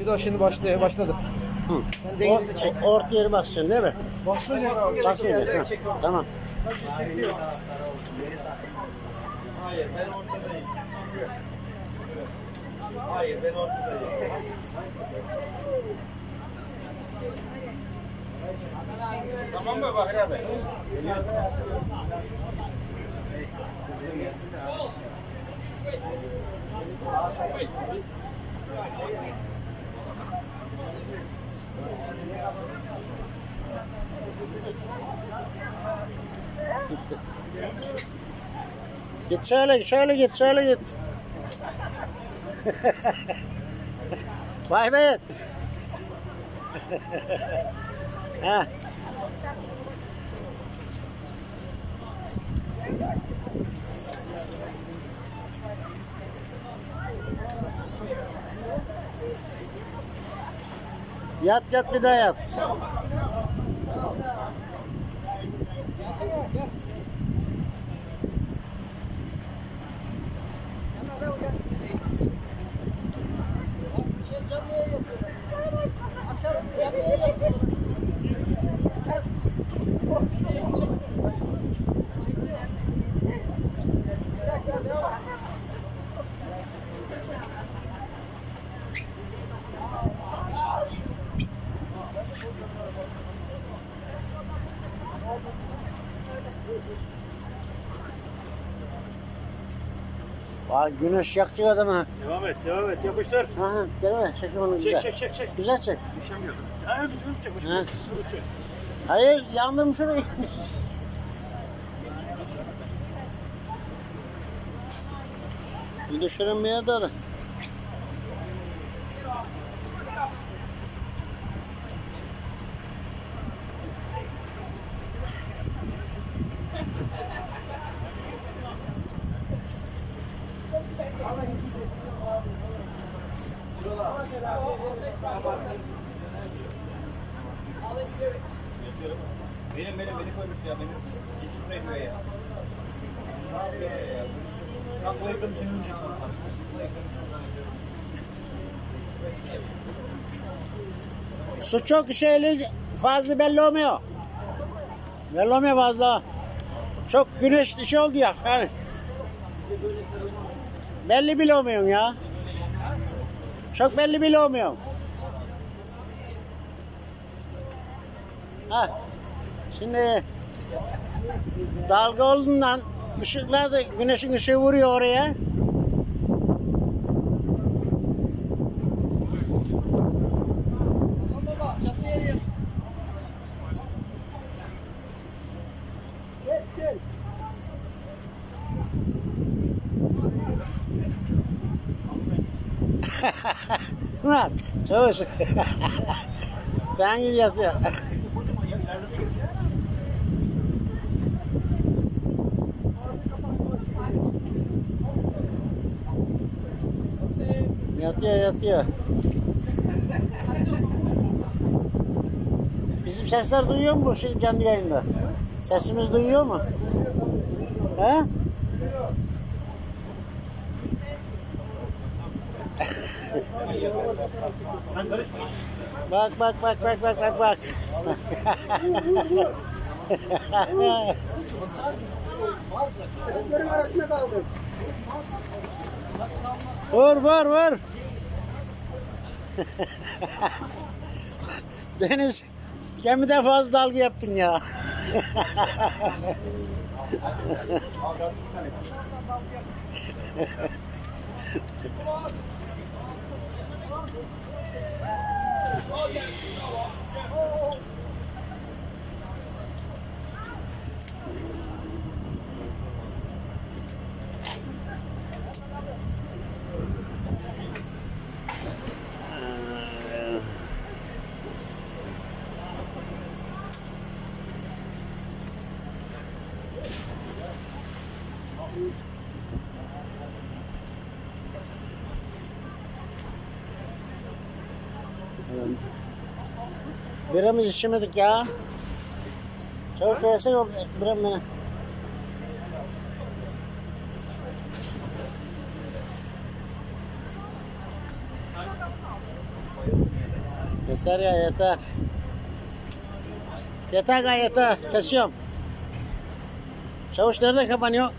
Bir daha şimdi başlıyor, başladı. Sen denizli çek. O- Orta yeri basacaksın değil mi? Basmayacak abi. Basmayacaksın. ha. Tamam. Hayır ben ortadayım. Hayır ben ortadayım. Tamam mı Bahri abi? Gitti. Git şöyle, şöyle git, şöyle git. Vay be. ha. Yat yat bir daha yat. Vay güneş yakacak adamı. Devam et, devam et. Yapıştır. Aha, gelme çek onu güzel. Çek, çek, çek, çek. Güzel çek. Düşemiyorum. Ha, bir çocuk çek. Ha. Çocuk çek. Hayır yandım şurayı. Bir düşürünmeye de. Benim, benim, beni koymuş ya. Benim. Hiç tutmayın ya. Sen bu ekranı çevireceksin. Su çok şeyli fazla belli olmuyor. Belli olmuyor fazla. Çok güneş dışı oldu ya. Yani. Belli bile olmuyor ya. Çok belli bile olmuyor. Ha. Şimdi dalga olduğundan ışıklar da güneşin ışığı vuruyor oraya. Murat, çavuş. ben gibi yatıyor. Yatıyor yatıyor. Bizim sesler duyuyor mu bu şey canlı yayında? Sesimiz duyuyor mu? He? Bak bak bak bak bak bak bak. vur vur vur. Deniz gemide fazla dalga yaptın ya. Biramız içemedik ya. Çabuk versene o biram bana. Yeter ya yeter. Yeter ga yeter. Kesiyorum. Çavuş nerede kapanıyor?